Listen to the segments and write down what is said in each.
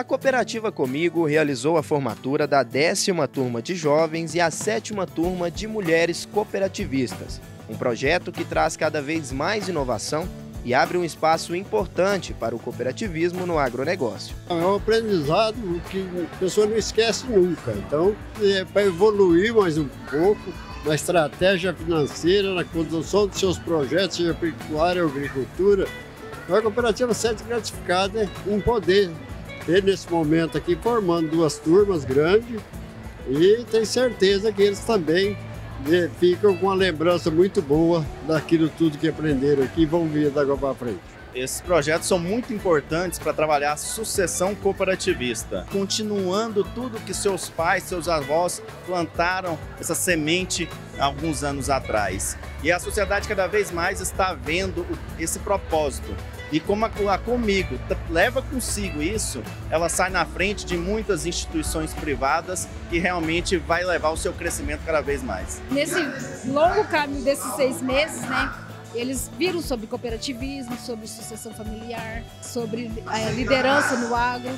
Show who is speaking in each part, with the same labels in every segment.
Speaker 1: A cooperativa Comigo realizou a formatura da décima turma de jovens e a sétima turma de mulheres cooperativistas, um projeto que traz cada vez mais inovação e abre um espaço importante para o cooperativismo no agronegócio.
Speaker 2: É um aprendizado que a pessoa não esquece nunca. Então, é para evoluir mais um pouco na estratégia financeira, na condução dos seus projetos, seja pecuária ou agricultura, a cooperativa sente gratificada em poder ter nesse momento aqui formando duas turmas grandes e tem certeza que eles também né, ficam com uma lembrança muito boa daquilo tudo que aprenderam aqui e vão vir da para frente.
Speaker 3: Esses projetos são muito importantes para trabalhar a sucessão cooperativista, continuando tudo que seus pais, seus avós plantaram essa semente alguns anos atrás. E a sociedade cada vez mais está vendo esse propósito e como a, a Comigo leva consigo isso, ela sai na frente de muitas instituições privadas e realmente vai levar o seu crescimento cada vez mais.
Speaker 4: Nesse longo caminho desses seis meses, né? Eles viram sobre cooperativismo, sobre sucessão familiar, sobre eh, liderança no agro,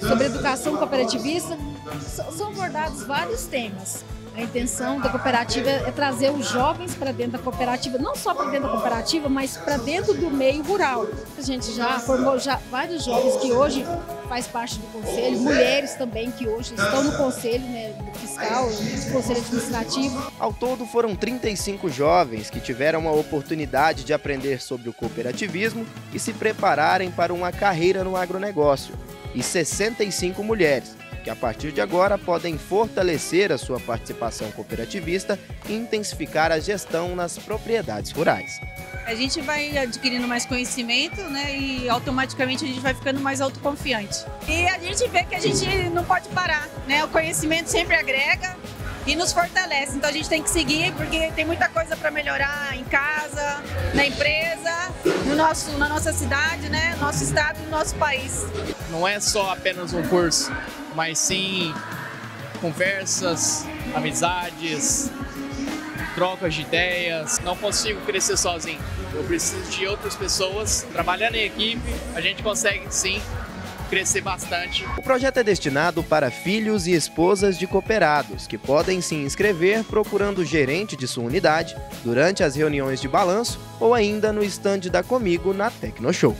Speaker 4: sobre educação cooperativista. São abordados vários temas. A intenção da cooperativa é trazer os jovens para dentro da cooperativa, não só para dentro da cooperativa, mas para dentro do meio rural. A gente já formou já vários jovens que hoje faz parte do conselho, mulheres também que hoje estão no conselho né, fiscal, no conselho administrativo.
Speaker 1: Ao todo foram 35 jovens que tiveram a oportunidade de aprender sobre o cooperativismo e se prepararem para uma carreira no agronegócio, e 65 mulheres que a partir de agora podem fortalecer a sua participação cooperativista e intensificar a gestão nas propriedades rurais.
Speaker 5: A gente vai adquirindo mais conhecimento né, e automaticamente a gente vai ficando mais autoconfiante. E a gente vê que a gente não pode parar, né? o conhecimento sempre agrega e nos fortalece. Então a gente tem que seguir porque tem muita coisa para melhorar em casa, na empresa, no nosso, na nossa cidade, né? nosso estado e no nosso país.
Speaker 6: Não é só apenas um curso, mas sim conversas, amizades, trocas de ideias. Não consigo crescer sozinho. Eu preciso de outras pessoas. Trabalhando em equipe, a gente consegue sim crescer bastante.
Speaker 1: O projeto é destinado para filhos e esposas de cooperados, que podem se inscrever procurando o gerente de sua unidade durante as reuniões de balanço ou ainda no estande da Comigo na Tecnoshow.